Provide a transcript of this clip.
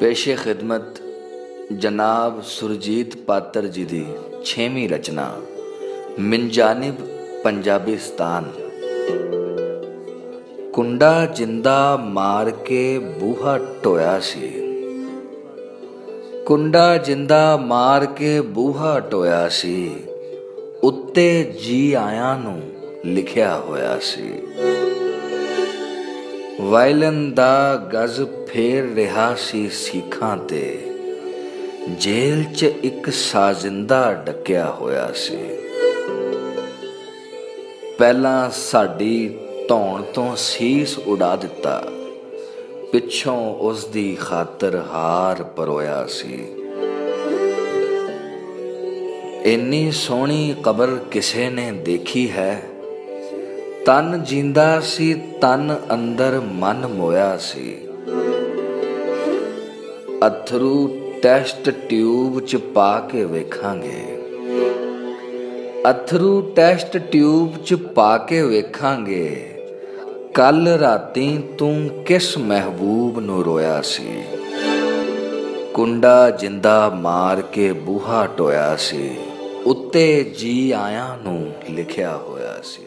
ਪੇਸ਼ੇ ਖਿਦਮਤ ਜਨਾਬ ਸੁਰਜੀਤ ਪਾਤਰ ਜੀ ਦੀ 6ਵੀਂ ਰਚਨਾ, ਮਿੰਜਾਨਿਬ ਪੰਜਾਬਿਸਤਾਨ ਕੁੰਡਾ ਜਿੰਦਾ ਮਾਰ ਕੇ ਬੂਹਾ ਟੋਇਆ ਸੀ। ਕੁੰਡਾ ਜਿੰਦਾ ਮਾਰ ਕੇ ਬੂਹਾ ਟੋਇਆ ਸੀ। ਉੱਤੇ ਜੀ ਆਇਆਂ ਨੂੰ ਲਿਖਿਆ ਹੋਇਆ ਸੀ। ਵਾਇਲਨ ਦਾ ਗਜ਼ ਫੇਰ ਰਿਹਾ ਸੀ ਸਿੱਖਾਂ ਤੇ। ਜੇਲ੍ਹ 'ਚ ਇੱਕ ਸਾਜ਼ਿੰਦਾ ਡੱਕਿਆ ਹੋਇਆ ਸੀ। ਪਹਿਲਾਂ ਸਾਡੀ ਧੌਣ ਤੋਂ ਸੀਸ ਉਡਾ ਦਿੱਤਾ। ਪਿੱਛੋਂ ਉਸ ਦੀ ਖਾਤਰ ਹਾਰ ਪਰੋਇਆ ਸੀ। ਇੰਨੀ ਸੋਹਣੀ ਕਬਰ ਕਿਸੇ ਨੇ ਦੇਖੀ ਹੈ? ਤਨ ਜਿੰਦਾ ਸੀ, ਤਨ ਅੰਦਰ ਮਨ ਮੋਇਆ ਸੀ। ਅਥਰੂ ਟੈਸਟ ਟਿਊਬ ਚ ਪਾ ਕੇ ਵੇਖਾਂਗੇ। ਅਥਰੂ ਟੈਸਟ ਟਿਊਬ ਚ ਪਾ ਕੇ ਵੇਖਾਂਗੇ। ਕੱਲ ਰਾਤੀ ਤੂੰ ਕਿਸ ਮਹਿਬੂਬ ਨੂੰ ਰੋਇਆ ਸੀ? ਕੁੰਡਾ ਜਿੰਦਾ ਮਾਰ ਕੇ ਬੂਹਾ ਟੋਇਆ ਸੀ। ਉੱਤੇ ਜੀ ਆਇਆਂ ਨੂੰ ਲਿਖਿਆ ਹੋਇਆ ਸੀ।